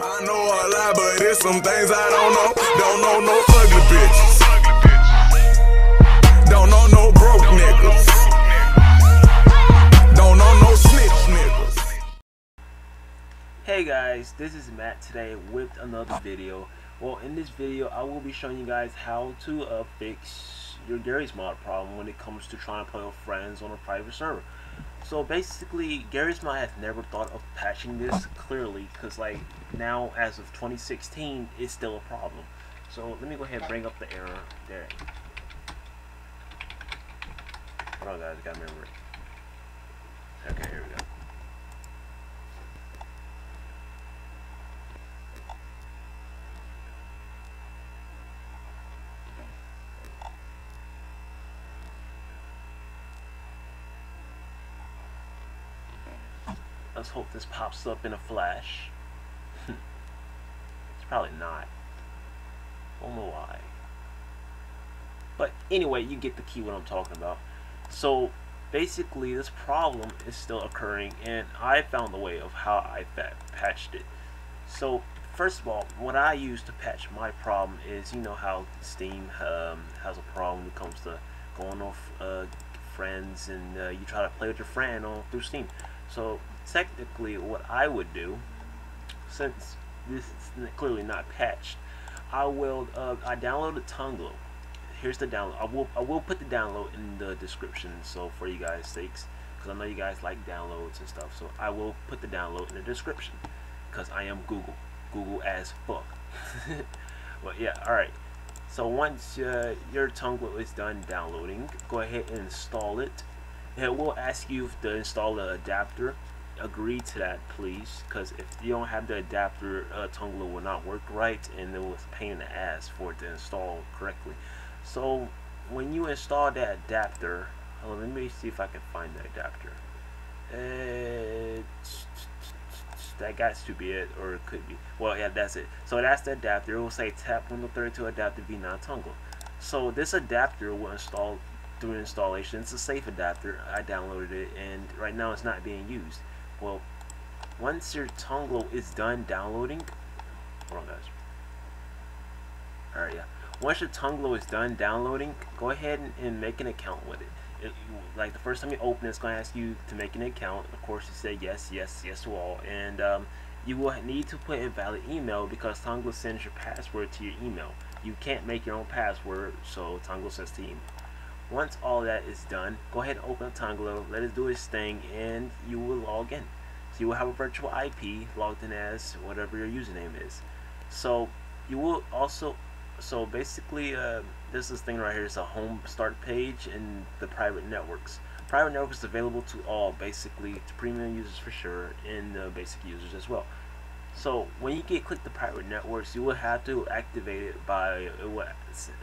I know a lot, but it's some things I don't know. Don't know no ugly bitches. Don't know no broke niggas. Don't know no snitch niggas. Hey guys, this is Matt today with another video. Well, in this video, I will be showing you guys how to uh, fix your Garry's Mod problem when it comes to trying to play with friends on a private server. So basically, Garry's Mod has never thought of patching this clearly, because like now, as of 2016, it's still a problem. So let me go ahead and bring up the error there. Hold on guys, I gotta remember it. Okay, here we go. Let's hope this pops up in a flash. it's probably not. Don't know why. But anyway, you get the key what I'm talking about. So basically, this problem is still occurring, and I found the way of how I patched it. So first of all, what I use to patch my problem is, you know how Steam um, has a problem when it comes to going off uh, friends, and uh, you try to play with your friend on through Steam. So technically what I would do, since this is clearly not patched, I will uh, I downloaded Tunngle. Here's the download. I will I will put the download in the description so for you guys' sakes, because I know you guys like downloads and stuff. So I will put the download in the description, because I am Google, Google as fuck. but yeah, all right. So once uh, your Tunngle is done downloading, go ahead and install it. It will ask you to install the adapter agree to that please because if you don't have the adapter uh, will not work right and it was pain in the ass for it to install correctly. So when you install that adapter let me see if I can find the adapter. That got to be it or it could be well yeah that's it. So that's the adapter. It will say tap Windows 32 adapter v9 Tunngle so this adapter will install through installation it's a safe adapter. I downloaded it and right now it's not being used well, once your Tunngle is done downloading, hold on guys. Alright, yeah. Once your Tunngle is done downloading, go ahead and, and make an account with it. it. Like the first time you open it, it's going to ask you to make an account. Of course, you say yes, yes, yes to all. And um, you will need to put a valid email because Tunngle sends your password to your email. You can't make your own password, so Tunngle sends to email. Once all that is done, go ahead and open up Tunngle, let it do its thing, and you will log in. So you will have a virtual IP logged in as whatever your username is. So you will also, so basically, uh, this is thing right here is a home start page and the private networks. Private networks available to all, basically, to premium users for sure, and uh, basic users as well. So when you get click the private networks, you will have to activate it by it will,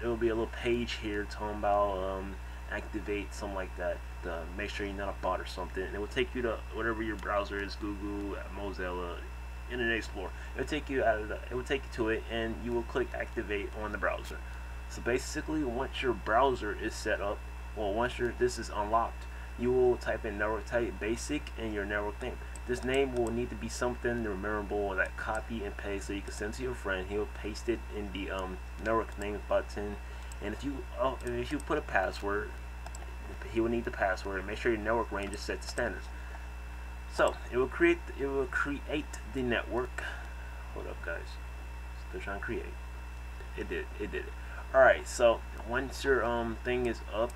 it will be a little page here talking about um, activate something like that. To make sure you're not a bot or something. And it will take you to whatever your browser is, Google, Mozilla, Internet Explorer. It will take you out of the, it will take you to it, and you will click activate on the browser. So basically, once your browser is set up, well, once your this is unlocked, you will type in network type basic and your network name. This name will need to be something memorable that copy and paste so you can send to your friend. He'll paste it in the um, network name button. And if you oh, if you put a password, he will need the password. Make sure your network range is set to standards. So it will create it will create the network. Hold up, guys. Still trying to create. It did. It did it. All right. So once your um thing is up,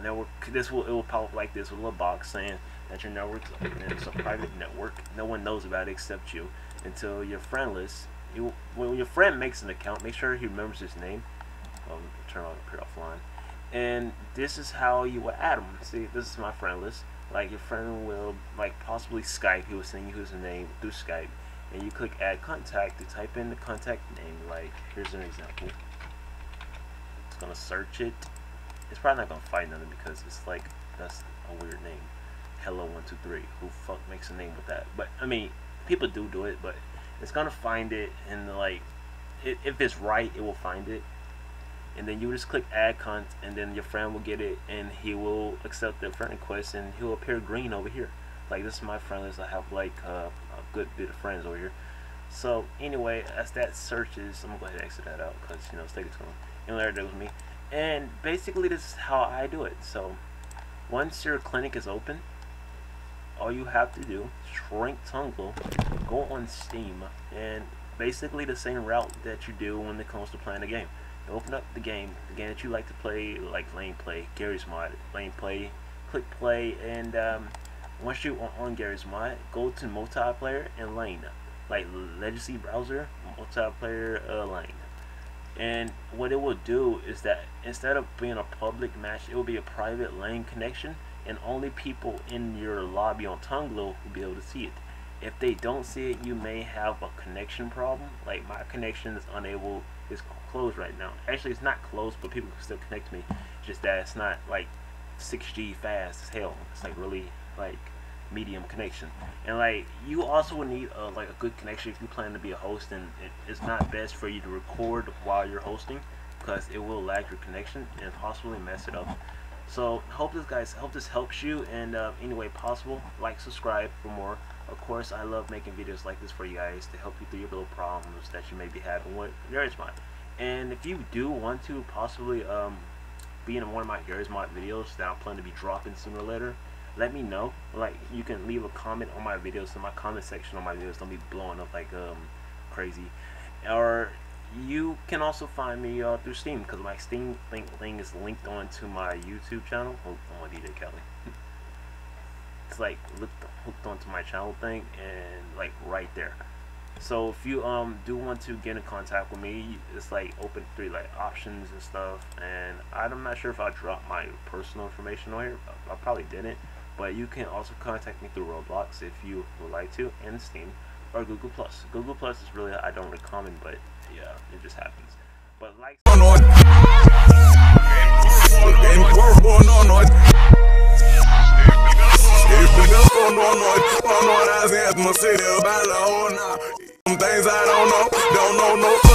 network this will it will pop up like this with a little box saying that your network's open. It's a private network. No one knows about it except you until your friend list. You, when your friend makes an account, make sure he remembers his name. Um, turn on appear offline. And this is how you will add him. See, this is my friend list. Like your friend will, like possibly Skype. He will send you his name through Skype, and you click Add Contact to type in the contact name. Like here's an example. It's gonna search it. It's probably not gonna find nothing because it's like that's a weird name hello one two three who fuck makes a name with that but i mean people do do it but it's gonna find it and like it, if it's right it will find it and then you just click add content and then your friend will get it and he will accept the friend request and he'll appear green over here like this is my friend list i have like uh, a good bit of friends over here So anyway, as that searches, I'm gonna go ahead and exit that out because you know Static's going. And there it with me. And basically, this is how I do it. So once your clinic is open, all you have to do, shrink Tunngle, go on Steam, and basically the same route that you do when it comes to playing a game. You open up the game, the game that you like to play, like Lane Play, Garry's Mod, Lane Play, click play, and um, once you are on Garry's Mod, go to multiplayer and Lane, like Legacy Browser, multiplayer uh, Lane. And what it will do is that instead of being a public match, it will be a private lane connection, and only people in your lobby on Tunngle will be able to see it. If they don't see it, you may have a connection problem. Like my connection is unable, is closed right now. Actually, it's not closed, but people can still connect to me. Just that it's not like 6G fast as hell. It's like really like medium connection. And like you also would need a, like a good connection if you plan to be a host. And it, it's not best for you to record while you're hosting because it will lag your connection and possibly mess it up. So hope this guys hope this helps you. And uh, any way possible, like, subscribe for more. Of course, I love making videos like this for you guys to help you through your little problems that you may be having with Mod. And if you do want to possibly um, be in one of my Mod videos that I'm planning to be dropping sooner or later, let me know. Like you can leave a comment on my videos, so my comment section on my videos don't be blowing up like um crazy. Or you can also find me uh, through Steam because my Steam link, link is linked onto my YouTube channel. Oh, on DJ Kelly. it's like hooked onto my channel thing and like right there. So if you um do want to get in contact with me, it's like open three like options and stuff. And I'm not sure if I dropped my personal information on here. I probably didn't. But you can also contact me through Roblox if you would like to, and Steam, or Google Plus. Google Plus is really I don't recommend, but yeah, it just happens. But like. Some things I don't know, don't know no